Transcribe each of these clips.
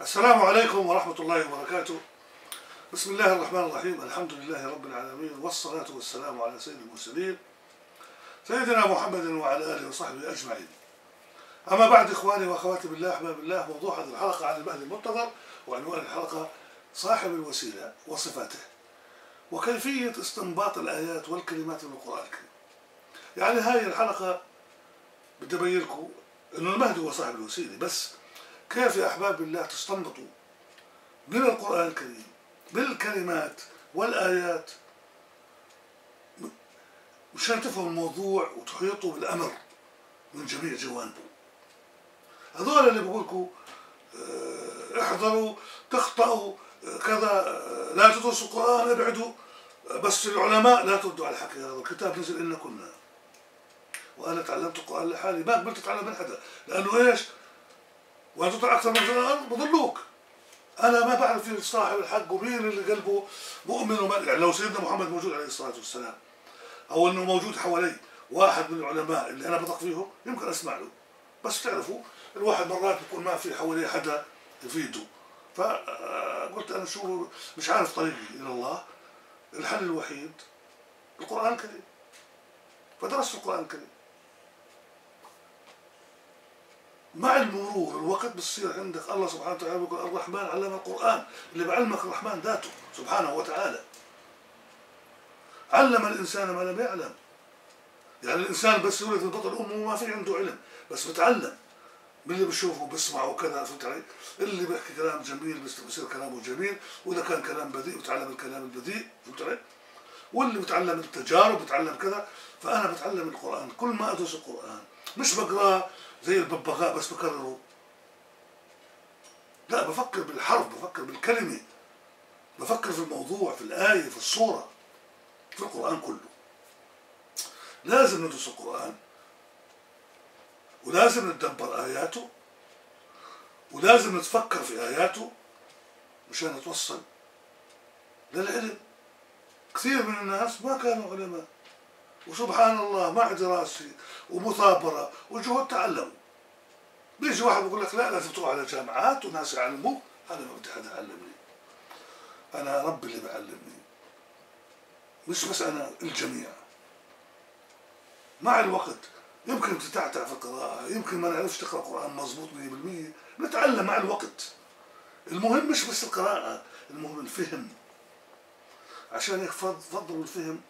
السلام عليكم ورحمة الله وبركاته. بسم الله الرحمن الرحيم. الحمد لله رب العالمين والصلاة والسلام على سيد المرسلين سيدنا محمد وعلى آله وصحبه أجمعين. أما بعد إخواني وأخواتي بالله أحباب الله موضوع هذه الحلقة عن المهدي المنتظر وعنوان الحلقة صاحب الوسيلة وصفاته وكيفية استنباط الآيات والكلمات من القرآن الكريم. يعني هاي الحلقة بدي أبين لكم إنه المهدي هو صاحب الوسيلة بس كيف يا أحباب الله تستنبطوا من القرآن الكريم بالكلمات والآيات؟ مشان تفهموا الموضوع وتحيطوا بالأمر من جميع جوانبه. هذول اللي بقولكوا آه، احذروا تخطئوا آه، كذا آه، لا تدرسوا القرآن ابعدوا بس العلماء لا تردوا على الحكي. هذا الكتاب نزل إلنا كنا. وأنا تعلمت القرآن لحالي. ما قبلت أتعلم من حدا. لأنه إيش؟ وأن تطع أكثر من الأرض بضلوك أنا ما بعرف صاحب الحق ومين اللي قلبه مؤمن وما يعني لو سيدنا محمد موجود عليه الصلاة والسلام أو أنه موجود حوالي واحد من العلماء اللي أنا بثق فيهم يمكن أسمع له. بس تعرفوا الواحد مرات بيكون ما في حواليه حدا يفيده. فقلت أنا شو مش عارف طريقي إلى الله. الحل الوحيد القرآن الكريم. فدرست القرآن الكريم. مع المرور الوقت بتصير عندك. الله سبحانه وتعالى بيقول الرحمن علم القرآن اللي بعلمك الرحمن ذاته سبحانه وتعالى. علم الإنسان ما لم يعلم. يعني الإنسان بس يولد من بطن أمه ما في عنده علم بس بتعلم. من اللي بشوفه بسمعه وكذا فهمت علي؟ اللي بيحكي كلام جميل بصير كلامه جميل وإذا كان كلام بذيء بتعلم الكلام البذيء فهمت علي؟ واللي بتعلم التجارب بتعلم كذا فأنا بتعلم القرآن. كل ما أدرس القرآن مش بقراه زي الببغاء بس بكرره. لا بفكر بالحرف بفكر بالكلمة. بفكر في الموضوع في الآية في الصورة في القرآن كله. لازم ندرس القرآن ولازم نتدبر آياته ولازم نتفكر في آياته مشان نتوصل للعلم. كثير من الناس ما كانوا علماء. وسبحان الله مع دراسة ومثابرة وجهود تعلموا. بيجي واحد بيقول لك لا لازم تروح على جامعات وناس يعلموك. أنا ما بدي حدا يعلمني. أنا ربي اللي بيعلمني مش بس أنا الجميع. مع الوقت يمكن تتعتع في القراءة يمكن ما نعرفش تقرأ قرآن مضبوط 100% نتعلم مع الوقت. المهم مش بس القراءة المهم الفهم. عشان هيك فضلوا الفهم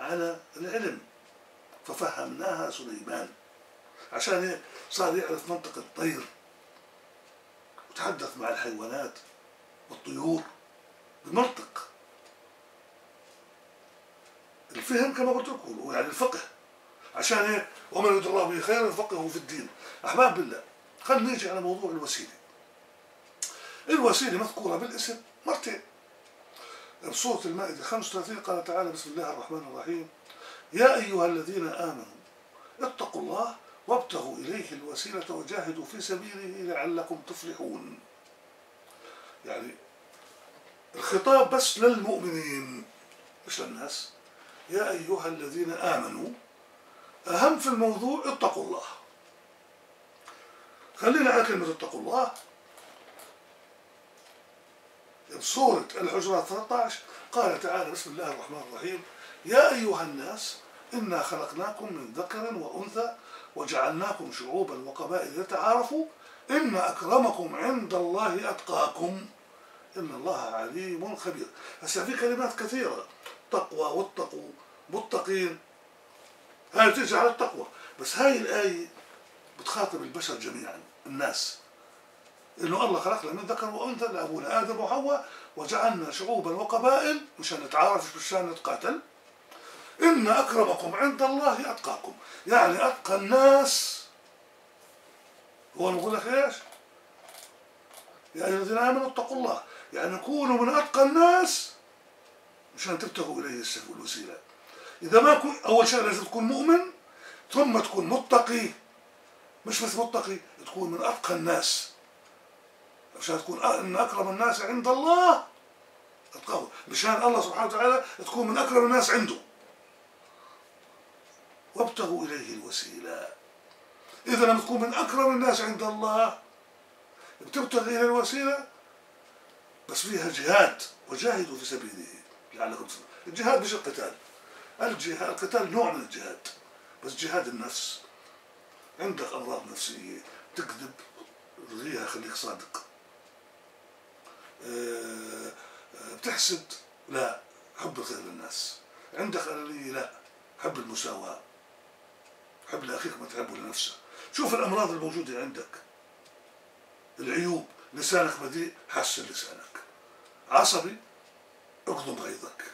على العلم. ففهمناها سليمان. عشان هيك صار يعرف منطق الطير. وتحدث مع الحيوانات والطيور بمنطق. الفهم كما قلت لكم يعني الفقه. عشان هيك ومن يريد الله به خيرا يفقهه في الدين. أحباب بالله خلينا نيجي على موضوع الوسيلة. الوسيلة مذكورة بالاسم مرتين. بسورة المائدة 35 قال تعالى بسم الله الرحمن الرحيم. يا أيها الذين آمنوا اتقوا الله وابتغوا إليه الوسيلة وجاهدوا في سبيله لعلكم تفلحون. يعني الخطاب بس للمؤمنين مش للناس. يا أيها الذين آمنوا أهم في الموضوع اتقوا الله. خلينا على كلمة اتقوا الله. بسورة الحجرات 13 قال تعالى بسم الله الرحمن الرحيم. يا أيها الناس إنا خلقناكم من ذكر وأنثى وجعلناكم شعوبا وقبائل لتعارفوا إن أكرمكم عند الله أتقاكم. إن الله عليم خبير. هسه في كلمات كثيرة. تقوى واتقوا متقين. هاي بتيجي على التقوى. بس هاي الآية بتخاطب البشر جميعا الناس. إنه الله خلقنا من ذكر وأنثى لابونا آدم وحواء وجعلنا شعوبا وقبائل مشان نتعارف مشان نتقاتل. إن اكرمكم عند الله أتقاكم. يعني أتقى الناس. هو نقول لك إيش؟ يا أيها الذين آمنوا اتقوا الله. يعني كونوا من أتقى الناس مشان تبتغوا إليه السبيل والوسيلة. إذا ما كن أول شيء لازم تكون مؤمن ثم تكون متقي. مش بس متقي تكون من أتقى الناس. عشان تكون ان أكرم الناس عند الله اتقاه مشان الله سبحانه وتعالى تكون من أكرم الناس عنده. وابتغوا إليه الوسيلة. إذا لما تكون من أكرم الناس عند الله بتبتغي إلى الوسيلة بس فيها جهاد. وجاهدوا في سبيله. لعلكم تفلحون الجهاد مش القتال. الجهاد القتال نوع من الجهاد. بس جهاد النفس. عندك أمراض نفسية تكذب الغيها خليك صادق. بتحسد؟ لا. حب الخير للناس. عندك أنانية لا. حب المساواة. حب لأخيك ما تحبه لنفسك شوف الأمراض الموجودة عندك. العيوب. لسانك بذيء حسن لسانك. عصبي اكظم غيظك.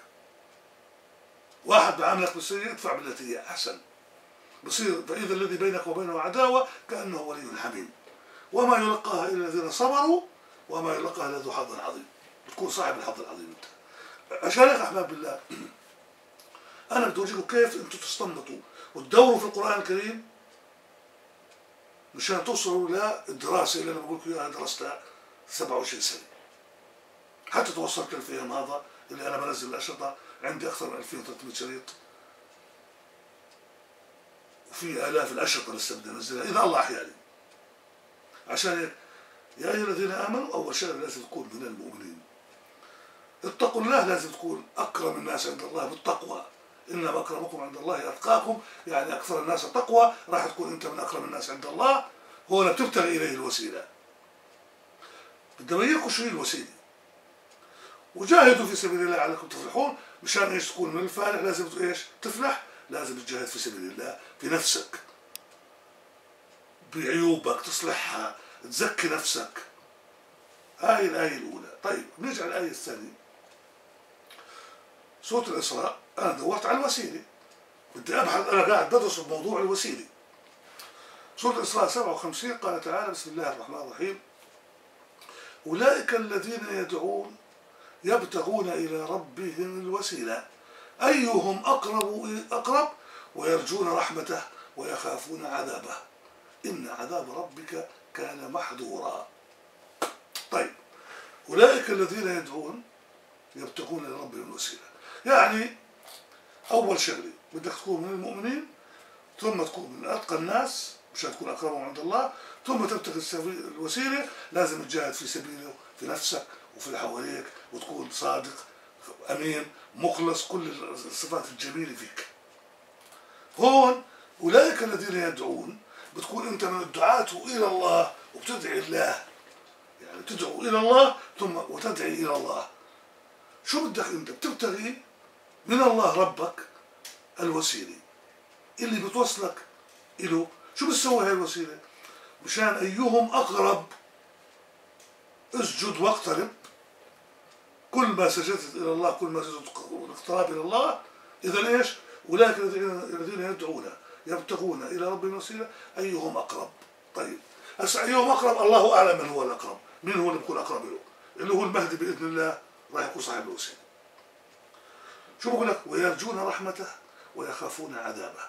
واحد بعاملك بالسيء ادفع بالتي هي أحسن. بصير فإذا الذي بينك وبينه عداوة كأنه ولي حميم. وما يلقاها إلا الذين صبروا وما يلقاها إلا ذو حظ عظيم. تكون صاحب الحظ العظيم أنت. عشان هيك أحباب بالله أنا بدي أورجيكم كيف أنتم تستنبطوا. وتدوروا في القرآن الكريم مشان توصلوا للدراسة اللي أنا بقول لكم إياها درستها 27 سنة. حتى توصلت للفهم هذا اللي أنا بنزل الأشرطة عندي أكثر من 2300 شريط. وفي آلاف الأشرطة لسه بدي أنزلها. إذا الله أحياني. عشان هيك يا أيها الذين آمنوا أول شيء لازم تكون من المؤمنين. اتقوا الله لازم تكون أكرم الناس عند الله بالتقوى. إنما أكرمكم عند الله أتقاكم يعني أكثر الناس تقوى راح تكون أنت من أكرم الناس عند الله. هو بتبتغي إليه الوسيلة. بدي أبينكم شو هي الوسيلة. وجاهدوا في سبيل الله لعلكم تفلحون. مشان إيش تكون من الفالح لازم إيش؟ تفلح. لازم تجاهد في سبيل الله في نفسك بعيوبك تصلحها. تزكي نفسك. هاي الآية الأولى. طيب نرجع الآية الثانية. سورة الإسراء أنا دورت على الوسيلة. بدي أبحث أنا قاعد بدرس بموضوع الوسيلة. سورة الإسراء 57 قال تعالى بسم الله الرحمن الرحيم. أولئك الذين يدعون يبتغون إلى ربهم الوسيلة. أيهم أقرب أقرب؟ ويرجون رحمته ويخافون عذابه. إن عذاب ربك كان محذورا طيب أولئك الذين يدعون يبتغون إلى ربهم الوسيلة. يعني أول شغلة بدك تكون من المؤمنين ثم تكون من أتقى الناس مشان تكون أقربهم عند الله ثم تبتغي الوسيلة لازم تجاهد في سبيله في نفسك وفي اللي حواليك وتكون صادق أمين مخلص كل الصفات الجميلة فيك. هون أولئك الذين يدعون بتكون أنت من الدعاة إلى الله وبتدعي الله يعني تدعو إلى الله ثم وتدعي إلى الله. شو بدك أنت؟ بتبتغي من الله ربك الوسيلة اللي بتوصلك إله شو بتسوي هاي الوسيلة؟ مشان أيهم أقرب. اسجد واقترب. كل ما سجدت إلى الله كل ما سجدت الاقتراب إلى الله إذا إيش؟ أولئك الذين يدعون. يبتغون إلى رب الوسيلة أيهم أقرب؟ طيب. هسه أيهم أقرب؟ الله أعلم من هو الأقرب. من هو اللي بيكون أقرب له؟ اللي هو المهدي بإذن الله راح يكون صاحب الوسيلة. شو بقول لك؟ ويرجون رحمته ويخافون عذابه.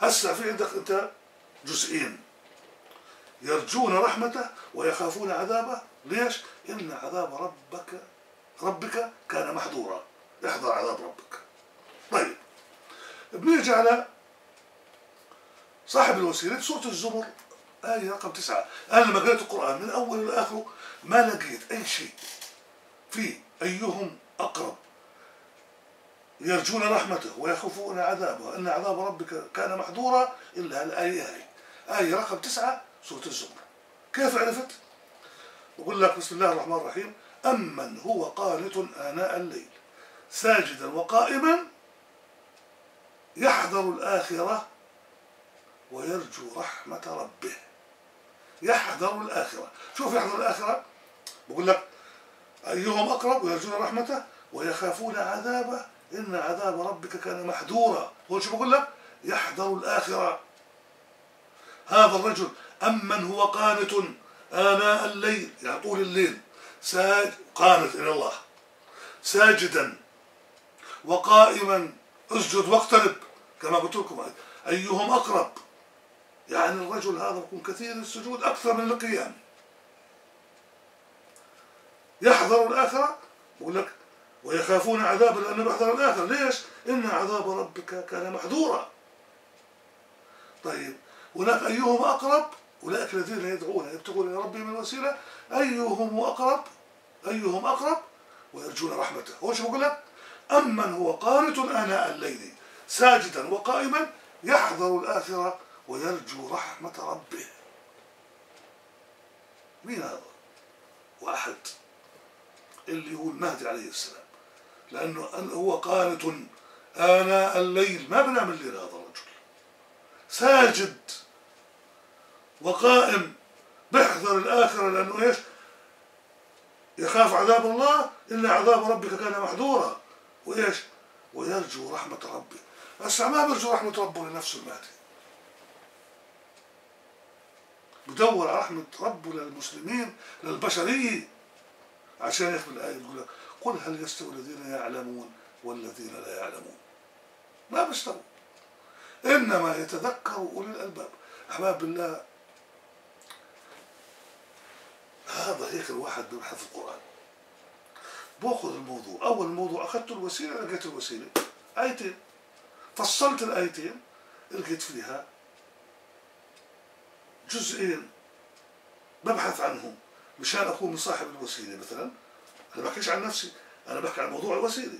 هسه في عندك أنت جزئين. يرجون رحمته ويخافون عذابه. ليش؟ إن عذاب ربك ربك كان محظورا. احذر عذاب ربك. طيب. بنيجي على صاحب الوسيلة سورة الزمر آية رقم تسعة. أنا لما قرأت القرآن من أول لآخره ما لقيت أي شيء في أيهم أقرب. يرجون رحمته ويخافون عذابه. أن عذاب ربك كان محظورا إلا الآية هاي. آية رقم تسعة سورة الزمر. كيف عرفت؟ بقول لك بسم الله الرحمن الرحيم. أمن هو قانت آناء الليل. ساجدا وقائما يحذر الآخرة ويرجو رحمة ربه. يحذر الآخرة. شوف يحذر الآخرة. بقول لك أيهم أقرب ويرجون رحمته ويخافون عذابه؟ إن عذاب ربك كان محذورا. هو شو بقول لك؟ يحذر الآخرة. هذا الرجل أمن هو قانت آناء الليل يعني طول الليل ساج قانت إلى الله. ساجدا وقائما. اسجد واقترب كما قلت لكم. أيهم أقرب؟ يعني الرجل هذا يكون كثير السجود أكثر من القيام يحذر الآخرة بقول لك ويخافون عذاب لأنه يحذر الآخرة ليش؟ إن عذاب ربك كان محذورا. طيب هناك أيهم أقرب؟ أولئك الذين يدعون يبتغون إلى ربهم الوسيلة. أيهم أقرب؟ أيهم أقرب؟ ويرجون رحمته. هو شو بقول لك؟ أمن هو قانت آناء الليل ساجدا وقائما يحذر الآخرة ويرجو رحمة ربه. مين هذا؟ واحد اللي هو المهدي عليه السلام. لأنه هو قانت آناء الليل. ما بنام الليل هذا الرجل. ساجد وقائم. بيحذر الآخرة لأنه إيش؟ يخاف عذاب الله إن عذاب ربك كان محذورا. وإيش؟ ويرجو رحمة ربه. بس ما بيرجو رحمة ربه لنفسه المهدي. بدور على رحمة ربه للمسلمين للبشرية. عشان يخبر الآية يقول لك قل هل يستوي الذين يعلمون والذين لا يعلمون؟ ما بيستووا. إنما يتذكر أولي الألباب. أحباب الله هذا هيك الواحد بيبحث القرآن. بأخذ الموضوع. أول موضوع أخذت الوسيلة لقيت الوسيلة. آيتين. فصلت الآيتين لقيت فيها جزئين. ببحث عنهم. مشان أكون من صاحب الوسيلة مثلا. أنا بحكيش عن نفسي. أنا بحكي عن موضوع الوسيلة.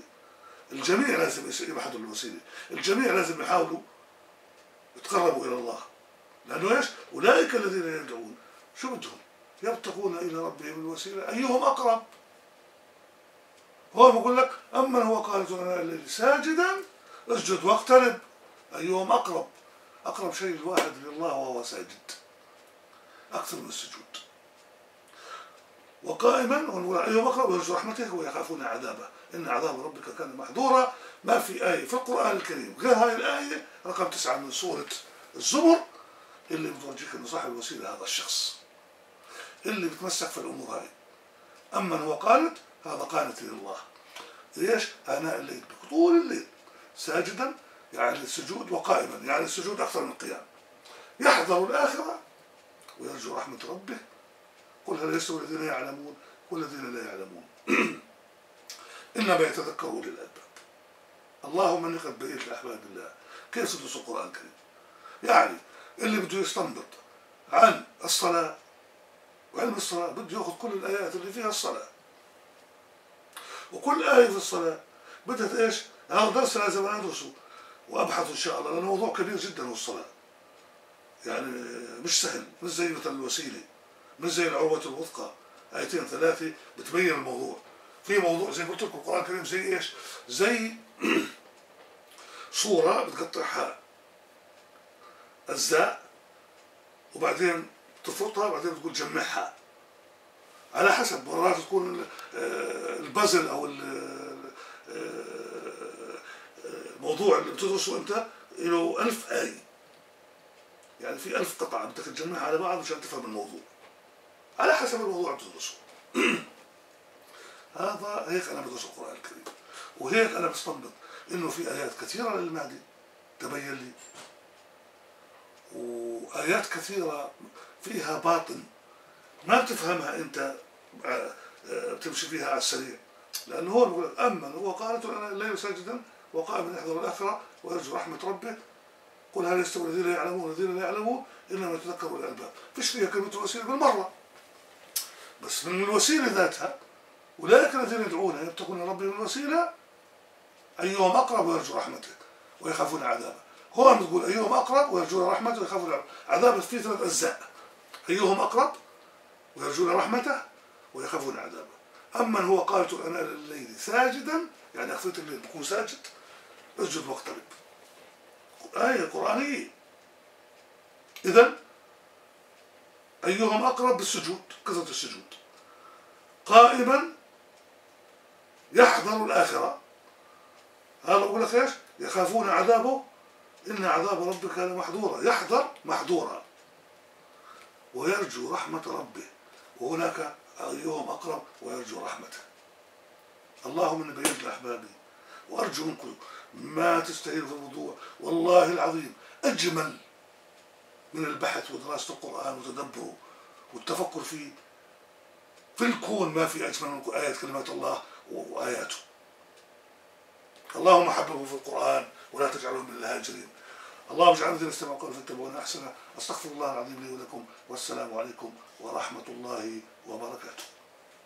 الجميع لازم يبحثوا الوسيلة. الجميع لازم يحاولوا يتقربوا إلى الله. لأنه إيش؟ أولئك الذين يدعون. شو بدهم؟ يبتغون إلى ربهم الوسيلة. أيهم أقرب؟ هو بقول لك أما هو قانت أنا الليل ساجدا اسجد واقترب. أيهم أقرب؟ أقرب شيء الواحد لله وهو ساجد. أكثر من السجود. وقائما أقرب ويرجو رحمته ويخافون عذابه. إن عذاب ربك كان محذورا. ما في آية في القرآن الكريم. غير هاي الآية رقم تسعة من سورة الزمر اللي بتورجيك أن صاحب الوسيلة هذا الشخص. اللي بتمسك في الأمور هاي. أما هو قانت هذا قانت لله. ليش؟ آناء الليل طول الليل. ساجدا يعني السجود وقائما يعني السجود أكثر من القيام. يحذر الآخرة رحمة ربه. قل هل يستوي الذين يعلمون؟ والذين لا يعلمون. إنما يتذكر أولي الألباب اللهم إني قد بيت لأحباب الله. كيف تدرس القرآن الكريم؟ يعني اللي بده يستنبط عن الصلاة وعلم الصلاة بده يأخذ كل الآيات اللي فيها الصلاة. وكل آية في الصلاة بدها إيش؟ هذا درس لازم أدرسه. وأبحث إن شاء الله لأنه موضوع كبير جدا هو الصلاة. يعني مش سهل مش زي مثل الوسيلة مش زي العروة الوثقى. آيتين ثلاثة بتبين الموضوع. في موضوع زي ما قلت لكم القرآن الكريم زي إيش؟ زي صورة بتقطعها أجزاء وبعدين تفرطها وبعدين تقول جمعها. على حسب مرات تكون البازل أو الموضوع اللي بتدرسه أنت له ألف آية. يعني في ألف قطعة بدك تجمعها على بعض عشان تفهم الموضوع. على حسب الموضوع بتدرسه هذا هيك أنا بدرس القرآن الكريم. وهيك أنا بستنبط إنه في آيات كثيرة للمهدي. تبين لي. وآيات كثيرة فيها باطن. ما بتفهمها أنت بتمشي فيها على السريع. لأنه هو بيقول لك أمن هو قانت أنا الليل ساجدا وقائما يحذر الآخرة ويرجو رحمة ربه قل هل يستوي الذين يعلمون؟ والذين لا يعلمون إنما يتذكروا الألباب. فيش فيها كلمة الوسيلة بالمرة. بس من الوسيلة ذاتها أولئك الذين يدعون يبتغون ربهم الوسيلة أيهم أقرب ويرجو رحمته ويخافون عذابه. هو بتقول أيهم أقرب ويرجون رحمته ويخافون عذابه. في ثلاث أجزاء. أيهم أقرب ويرجون رحمته ويخافون عذابه. أما هو قالت أنا الليل ساجدا يعني أخذت الليل بكون ساجد أسجد واقترب. آية قرآنية إذا أيهم أقرب بالسجود؟ كثرة السجود. قائما يحذر الآخرة. هذا أقول لك إيش؟ يخافون عذابه. إن عذاب ربك كان محذورا. يحذر محذورا. ويرجو رحمة ربه. وهناك أيهم أقرب ويرجو رحمته. اللهم إن بيد لأحبابي وأرجو منكم ما تستهين في الموضوع والله العظيم أجمل من البحث ودراسة القرآن وتدبره والتفكر فيه. في الكون ما في أجمل من آيات كلمات الله وآياته. اللهم حببه في القرآن ولا تجعله من الهاجرين. اللهم اجعلنا الذين استمعوا القول فاتبعونا أحسنه. أستغفر الله العظيم لي ولكم. والسلام عليكم ورحمة الله وبركاته.